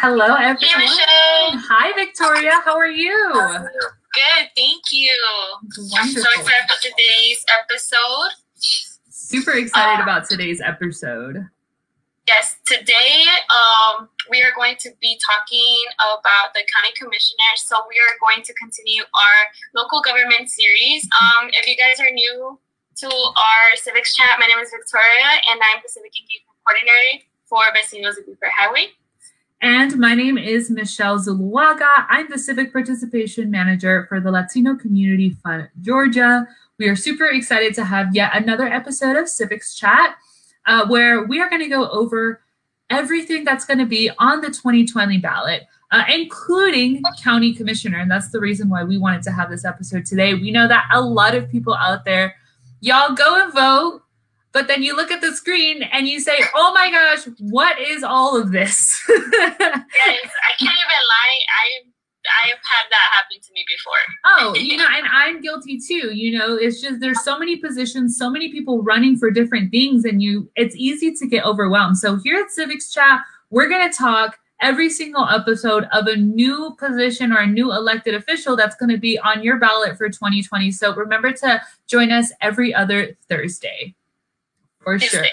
Hello, everyone. Hey, Michelle. Hi, Victoria. How are you? Good, thank you. I'm so excited for today's episode. Super excited Uh, about today's episode. Yes, today um, we are going to be talking about the county commissioners. So we are going to continue our local government series. Um, if you guys are new to our civics chat, my name is Victoria, and I'm the civic engagement coordinator for Vecinos de Buford Highway. And my name is Michelle Zuluaga. I'm the Civic Participation Manager for the Latino Community Fund Georgia. We are super excited to have yet another episode of Civics Chat, uh, where we are going to go over everything that's going to be on the 2020 ballot, uh, including county commissioner. And that's the reason why we wanted to have this episode today. We know that a lot of people out there, y'all go and vote. But then you look at the screen and you say, "Oh my gosh, what is all of this?" Yes, I can't even lie. I I've had that happen to me before. oh, you know, and I'm guilty too. You know, it's just there's so many positions, so many people running for different things, and you it's easy to get overwhelmed. So here at Civics Chat, we're gonna talk every single episode of a new position or a new elected official that's going to be on your ballot for 2020. So remember to join us every other Thursday. For sure. Tuesday.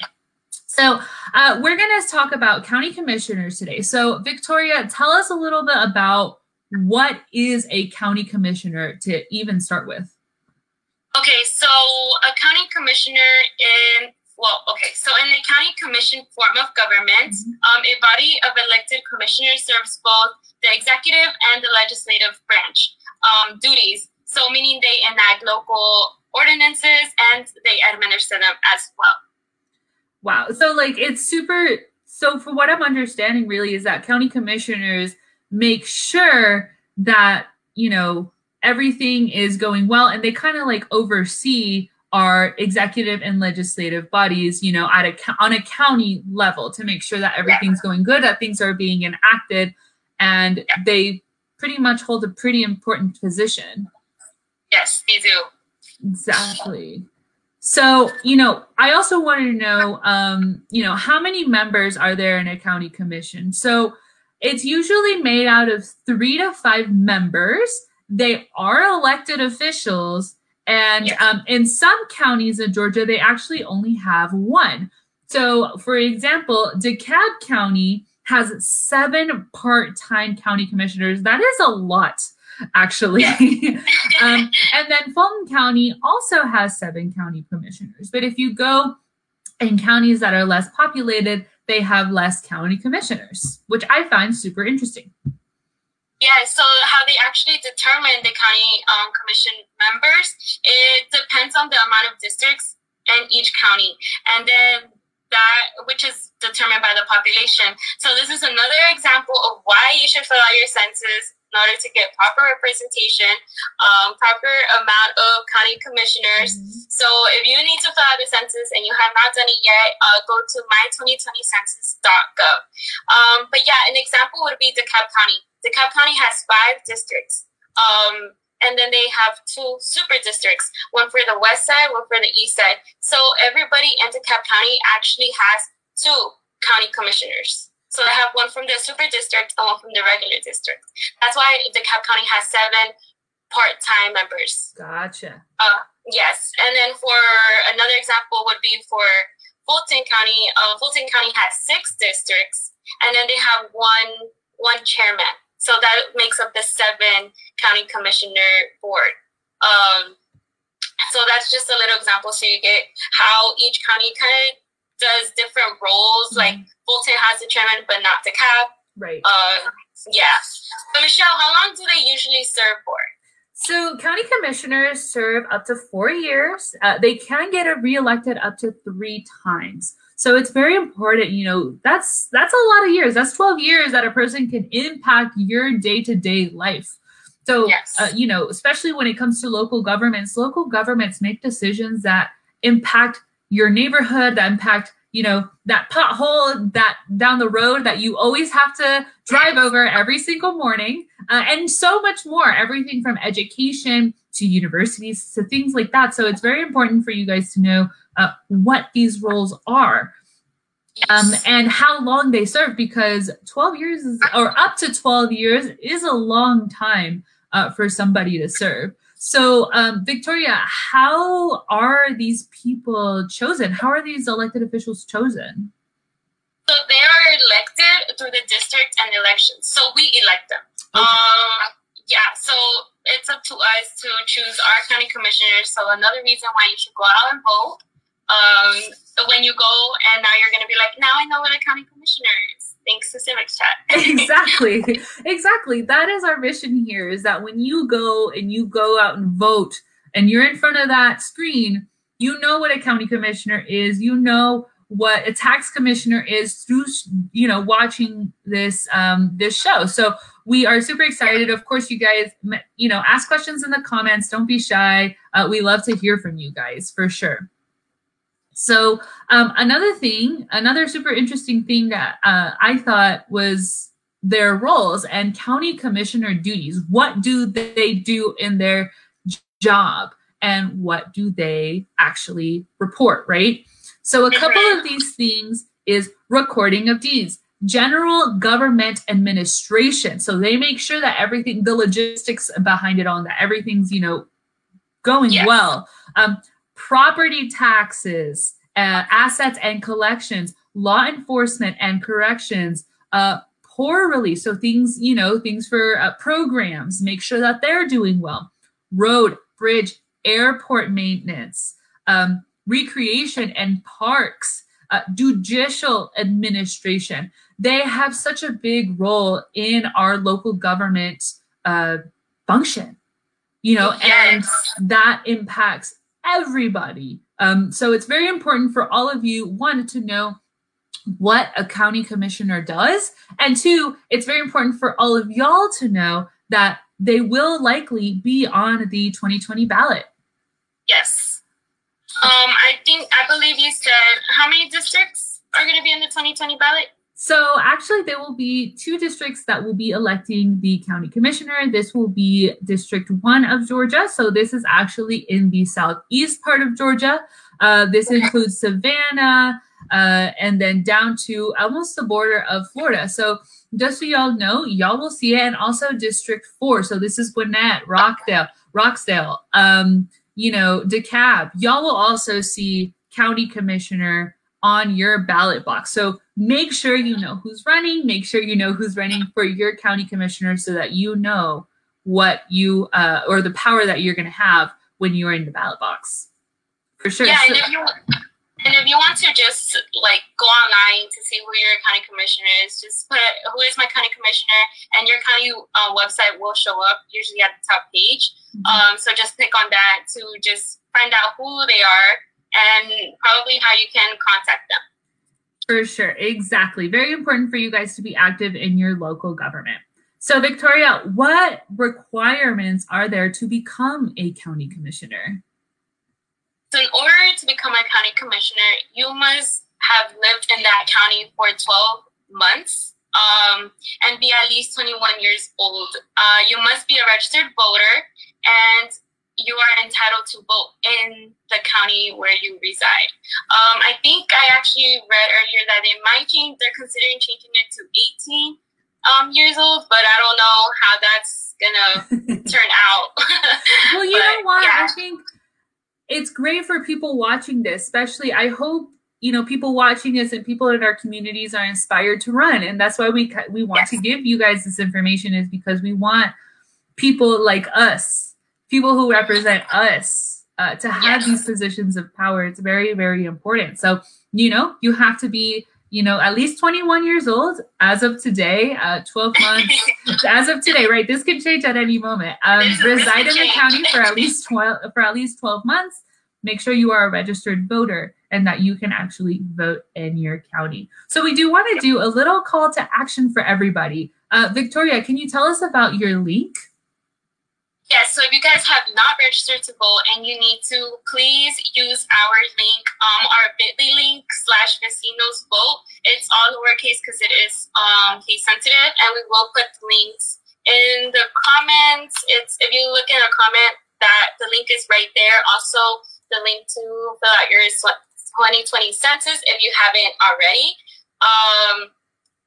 So uh, we're going to talk about county commissioners today. So Victoria, tell us a little bit about what is a county commissioner to even start with. Okay, so a county commissioner in well, okay, so in the county commission form of government, um, a body of elected commissioners serves both the executive and the legislative branch um, duties. So meaning they enact local ordinances and they administer them as well. Wow. So like it's super so for what I'm understanding really is that county commissioners make sure that, you know, everything is going well and they kind of like oversee our executive and legislative bodies, you know, at a on a county level to make sure that everything's going good, that things are being enacted and they pretty much hold a pretty important position. Yes, they do. Exactly. So, you know, I also wanted to know, um, you know, how many members are there in a county commission? So it's usually made out of three to five members. They are elected officials. And Yes. um, in some counties in Georgia, they actually only have one. So, for example, DeKalb County has seven part time county commissioners. That is a lot, actually. um, and then Fulton County also has seven county commissioners. But if you go in counties that are less populated, they have less county commissioners, which I find super interesting. Yeah, so how they actually determine the county um, commission members, it depends on the amount of districts in each county. And then that, which is determined by the population. So this is another example of why you should fill out your census in order to get proper representation, um, proper amount of county commissioners. So if you need to fill out the census and you have not done it yet, uh, go to my2020census.gov. Um, but yeah, an example would be DeKalb County. DeKalb County has five districts. Um, and then they have two super districts, one for the west side, one for the east side. So everybody in DeKalb County actually has two county commissioners. So I have one from the super district and one from the regular district. That's why DeKalb County has seven part-time members. Gotcha. Uh, yes, and then for another example would be for Fulton County. Uh, Fulton County has six districts, and then they have one one chairman. So that makes up the seven county commissioner board. Um, so that's just a little example, so you get how each county kind of does different roles. Like Fulton has a chairman, but not DeKalb. Right. Uh, yeah. So Michelle, how long do they usually serve for? So, county commissioners serve up to four years. Uh, they can get reelected up to three times. So it's very important, you know, that's that's a lot of years. That's 12 years that a person can impact your day-to-day life. So, Yes. uh, you know, especially when it comes to local governments, local governments make decisions that impact your neighborhood, that impact, you know, that pothole that down the road that you always have to drive over every single morning, uh, and so much more. Everything from education to universities to things like that. So it's very important for you guys to know uh, what these roles are. um, and how long they serve because 12 years is, or up to 12 years is a long time uh, for somebody to serve. So, um, Victoria, how are these people chosen? How are these elected officials chosen? So they are elected through the district and elections. So we elect them. Okay. Um, yeah. So it's up to us to choose our county commissioners. So another reason why you should go out and vote. Um, when you go and now you're going to be like, now I know what a county commissioner is. Thanks to Civics Chat. exactly. Exactly. That is our mission here is that when you go and you go out and vote and you're in front of that screen, you know what a county commissioner is. You know what a tax commissioner is through you know watching this um this show so we are super excited of course you guys you know ask questions in the comments don't be shy uh, we love to hear from you guys for sure so um, another thing another super interesting thing that uh, i thought was their roles and county commissioner duties what do they do in their job and what do they actually report right so a couple of these things is recording of deeds, general government administration. So they make sure that everything, the logistics behind it all, that everything's, you know, going yes. well. Um, property taxes, uh, assets and collections, law enforcement and corrections, uh, poor release. So things, you know, things for uh, programs, make sure that they're doing well. Road, bridge, airport maintenance, um, recreation and parks, uh, judicial administration. They have such a big role in our local government uh, function, you know, yes. and that impacts everybody. Um, so it's very important for all of you, one, to know what a county commissioner does, and two, it's very important for all of y'all to know that they will likely be on the 2020 ballot. Yes. Um, I think I believe you said how many districts are going to be in the 2020 ballot? So actually, there will be two districts that will be electing the county commissioner. This will be District One of Georgia. So this is actually in the southeast part of Georgia. Uh, this includes Savannah, uh, and then down to almost the border of Florida. So just so y'all know, y'all will see it, and also District Four. So this is Gwinnett, Rockdale, Roxdale. Um, you know, DeKalb, y'all will also see county commissioner on your ballot box. So make sure you know who's running, make sure you know who's running for your county commissioner so that you know what you uh, or the power that you're going to have when you're in the ballot box. For sure. Yeah, so, and if you and if you want to just like go online to see who your county commissioner is, just put who is my county commissioner, and your county uh, website will show up usually at the top page. Mm-hmm. Um, so just click on that to just find out who they are and probably how you can contact them. For sure, exactly. Very important for you guys to be active in your local government. So, Victoria, what requirements are there to become a county commissioner? So, in order to become a county commissioner, you must have lived in that county for 12 months um, and be at least 21 years old. Uh, you must be a registered voter and you are entitled to vote in the county where you reside. Um, I think I actually read earlier that they might change, they're considering changing it to 18 um, years old, but I don't know how that's gonna turn out. well, you but, know what? Yeah. I think it's great for people watching this, especially I hope you know people watching this and people in our communities are inspired to run and that's why we we want yes. to give you guys this information is because we want people like us people who represent us uh, to have yes. these positions of power it's very very important so you know you have to be you know, at least 21 years old as of today, uh, 12 months as of today, right? This could change at any moment. Um, reside in the county for at least 12 for at least 12 months. Make sure you are a registered voter and that you can actually vote in your county. So we do want to do a little call to action for everybody. Uh, Victoria, can you tell us about your link? Yes, so if you guys have not registered to vote and you need to, please use our link, um, our bit.ly link slash vecinos vote. It's all lowercase because it is um, case sensitive, and we will put the links in the comments. It's if you look in a comment that the link is right there. Also, the link to fill out your 2020 census if you haven't already. Um,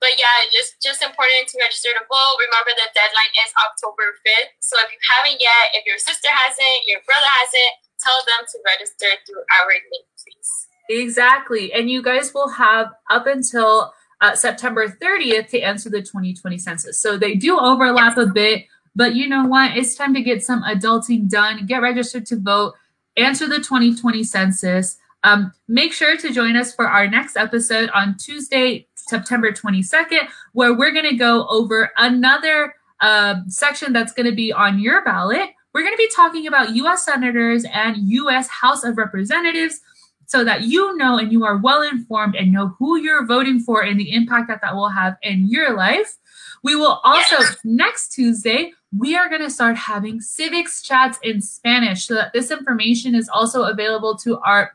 but yeah, just just important to register to vote. Remember the deadline is October 5th. So if you haven't yet, if your sister hasn't, your brother hasn't, tell them to register through our link, please. Exactly. And you guys will have up until uh, September 30th to answer the 2020 census. So they do overlap a bit, but you know what? It's time to get some adulting done, get registered to vote, answer the 2020 census. Um, make sure to join us for our next episode on Tuesday, September 22nd, where we're going to go over another uh, section that's going to be on your ballot. We're going to be talking about U.S. senators and U.S. House of Representatives so that you know and you are well informed and know who you're voting for and the impact that that will have in your life. We will also, yes. next Tuesday, we are going to start having civics chats in Spanish so that this information is also available to our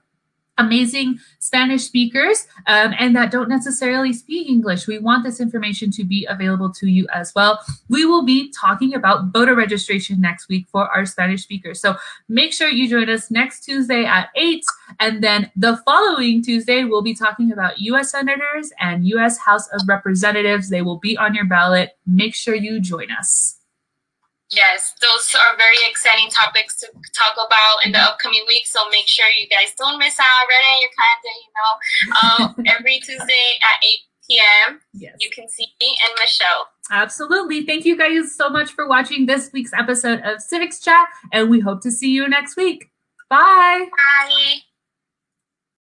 amazing Spanish speakers um, and that don't necessarily speak English. We want this information to be available to you as well. We will be talking about voter registration next week for our Spanish speakers. So make sure you join us next Tuesday at 8. And then the following Tuesday, we'll be talking about U.S. Senators and U.S. House of Representatives. They will be on your ballot. Make sure you join us. Yes, those are very exciting topics to talk about in the upcoming week. So make sure you guys don't miss out. Read in your calendar, you know, um, every Tuesday at 8 p.m. Yes. You can see me and Michelle. Absolutely. Thank you guys so much for watching this week's episode of Civics Chat, and we hope to see you next week. Bye. Bye.